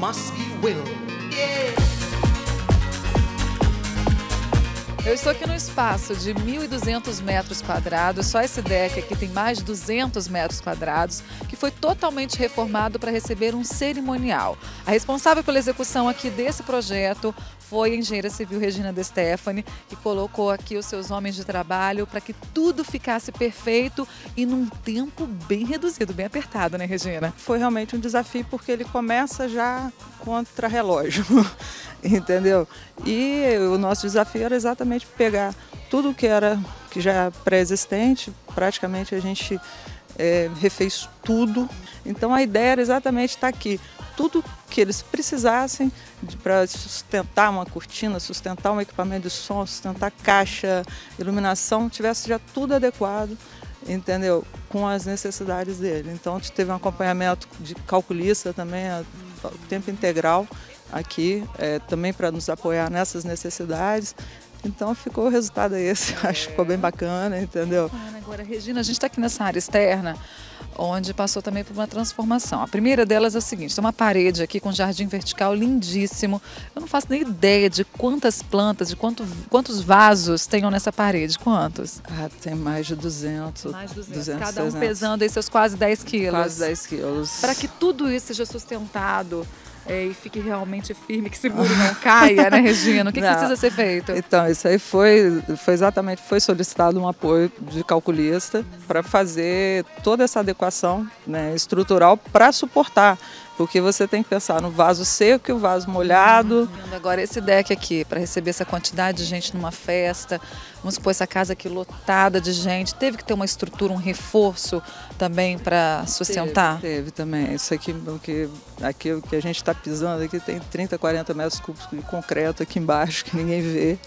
must be will. Eu estou aqui no espaço de 1.200 metros quadrados, só esse deck aqui tem mais de 200 metros quadrados, que foi totalmente reformado para receber um cerimonial. A responsável pela execução aqui desse projeto foi a engenheira civil Regina De Stefani, que colocou aqui os seus homens de trabalho para que tudo ficasse perfeito e num tempo bem reduzido, bem apertado, né, Regina? Foi realmente um desafio porque ele começa já contra relógio, entendeu? E o nosso desafio era exatamente pegar tudo que era que já pré-existente, praticamente a gente é, refez tudo. Então a ideia era exatamente estar aqui, tudo que eles precisassem para sustentar uma cortina, sustentar um equipamento de som, sustentar caixa, iluminação, tivesse já tudo adequado, entendeu? Com as necessidades dele. Então teve um acompanhamento de calculista também, a, tempo integral aqui, é, também para nos apoiar nessas necessidades. Então ficou o resultado esse, acho que ficou bem bacana, entendeu? Agora, Regina, a gente está aqui nessa área externa, onde passou também por uma transformação. A primeira delas é o seguinte: tem uma parede aqui com jardim vertical lindíssimo. Eu não faço nem ideia de quantas plantas, de quanto, quantos vasos tenham nessa parede. Quantos? Ah, tem mais de 200. Mais de 200. 200 cada um 300. pesando aí seus quase 10 quilos. Quase 10 quilos. Para que tudo isso seja sustentado é, e fique realmente firme, que seguro não caia, né, Regina? O que, que, precisa ser feito? Então, isso aí foi, foi exatamente, foi solicitado um apoio de calculista para fazer toda essa adequação né, estrutural para suportar porque você tem que pensar no vaso seco e o vaso molhado. Agora, esse deck aqui, para receber essa quantidade de gente numa festa, vamos supor essa casa aqui lotada de gente, teve que ter uma estrutura, um reforço também para sustentar? Teve, teve, também. Isso aqui, que, aqui o que a gente está pisando aqui tem 30, 40 metros cúbicos de concreto aqui embaixo que ninguém vê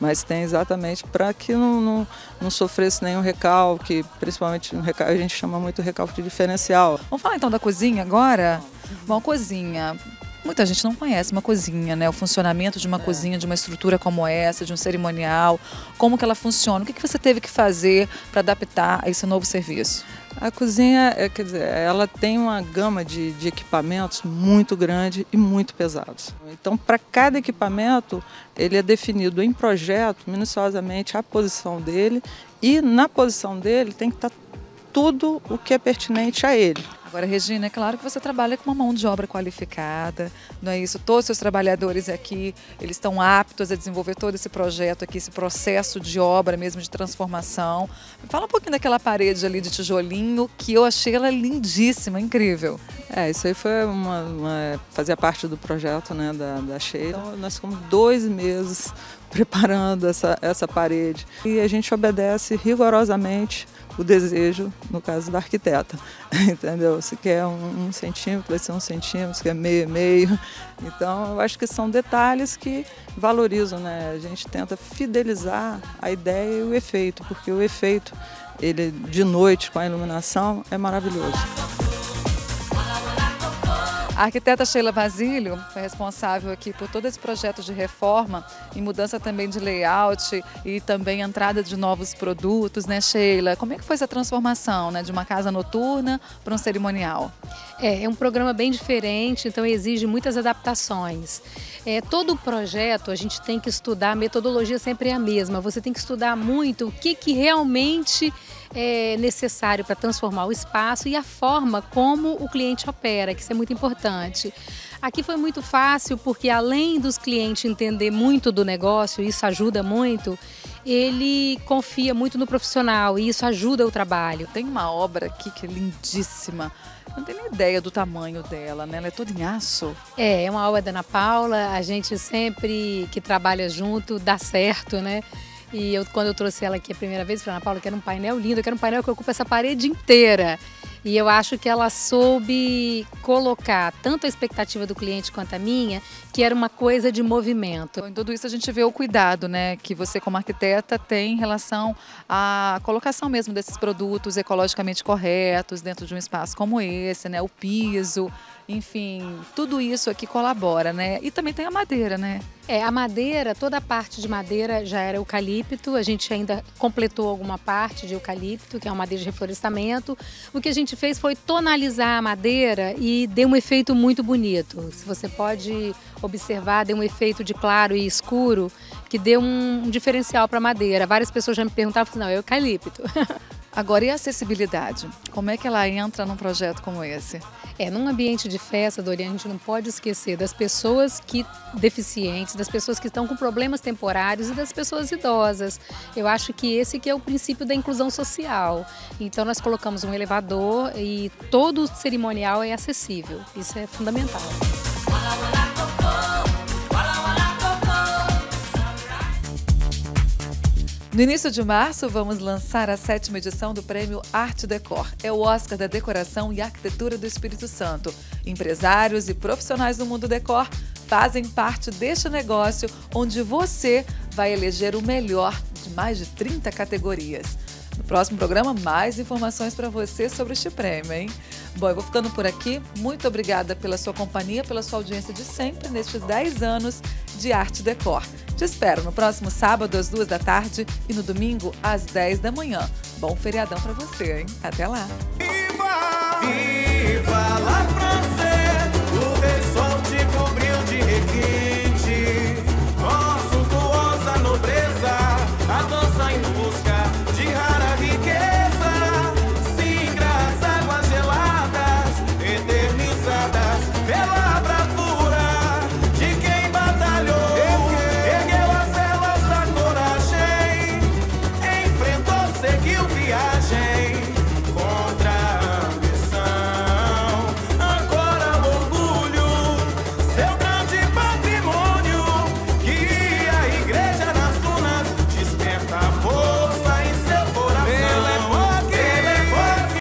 mas tem exatamente para que não, não, não, sofresse nenhum recalque, principalmente um recalque, a gente chama muito recalque diferencial. Vamos falar então da cozinha agora? Bom, cozinha. Muita gente não conhece uma cozinha, né? O funcionamento de uma é. cozinha, de uma estrutura como essa, de um cerimonial, como que ela funciona. O que, que você teve que fazer para adaptar a esse novo serviço? A cozinha, é, quer dizer, ela tem uma gama de, de equipamentos muito grande e muito pesados. Então, para cada equipamento, ele é definido em projeto, minuciosamente, a posição dele e na posição dele tem que estar tá tudo o que é pertinente a ele. Agora, Regina, é claro que você trabalha com uma mão de obra qualificada, não é isso? Todos os seus trabalhadores aqui, eles estão aptos a desenvolver todo esse projeto aqui, esse processo de obra mesmo, de transformação. Fala um pouquinho daquela parede ali de tijolinho, que eu achei ela lindíssima, incrível. É, isso aí foi uma, uma fazia parte do projeto, né, da, da Sheila. Então, nós ficamos dois meses preparando essa, essa parede. E a gente obedece rigorosamente o desejo, no caso da arquiteta, entendeu? Se quer um, centímetro, vai ser um centímetro, se quer meio, meio. Então, eu acho que são detalhes que valorizam, né? A gente tenta fidelizar a ideia e o efeito, porque o efeito, ele de noite com a iluminação, é maravilhoso. A arquiteta Sheila Basílio foi responsável aqui por todo esse projeto de reforma e mudança também de layout e também entrada de novos produtos, né, Sheila? Como é que foi essa transformação, né, de uma casa noturna para um cerimonial? É, é um programa bem diferente, então exige muitas adaptações. É, todo projeto a gente tem que estudar, a metodologia sempre é a mesma. Você tem que estudar muito o que, que realmente é necessário para transformar o espaço e a forma como o cliente opera, que isso é muito importante. Aqui foi muito fácil porque além dos clientes entender muito do negócio, isso ajuda muito, ele confia muito no profissional e isso ajuda o trabalho. Tem uma obra aqui que é lindíssima. Não tenho nem ideia do tamanho dela, né? Ela é toda em aço. É, é uma obra da Ana Paula. A gente sempre que trabalha junto dá certo, né? E eu, quando eu trouxe ela aqui a primeira vez, falei, Ana Paula, quero um painel lindo, eu quero um painel que ocupe essa parede inteira. E eu acho que ela soube colocar tanto a expectativa do cliente quanto a minha, que era uma coisa de movimento. Em tudo isso a gente vê o cuidado, né, que você como arquiteta tem em relação à colocação mesmo desses produtos ecologicamente corretos dentro de um espaço como esse, né, o piso, enfim, tudo isso aqui colabora, né? E também tem a madeira, né? É, a madeira, toda a parte de madeira já era eucalipto, a gente ainda completou alguma parte de eucalipto, que é uma madeira de reflorestamento. O que a gente fez foi tonalizar a madeira e deu um efeito muito bonito. Se você pode observar, deu um efeito de claro e escuro que deu um, diferencial para a madeira. Várias pessoas já me perguntavam, não, é eucalipto. Agora, e a acessibilidade? Como é que ela entra num projeto como esse? É, num ambiente de festa, Doriana, a gente não pode esquecer das pessoas que deficientes, das pessoas que estão com problemas temporários e das pessoas idosas. Eu acho que esse que é o princípio da inclusão social. Então nós colocamos um elevador e todo o cerimonial é acessível. Isso é fundamental. No início de março, vamos lançar a sétima edição do Prêmio Arte Decor. É o Oscar da Decoração e Arquitetura do Espírito Santo. Empresários e profissionais do mundo decor fazem parte deste negócio, onde você vai eleger o melhor de mais de 30 categorias. No próximo programa, mais informações para você sobre este prêmio, hein? Bom, eu vou ficando por aqui. Muito obrigada pela sua companhia, pela sua audiência de sempre nestes 10 anos de Arte Decor. Te espero no próximo sábado às duas da tarde e no domingo às dez da manhã. Bom feriadão para você, hein? Até lá. Viva, viva la France, o te cobriu de.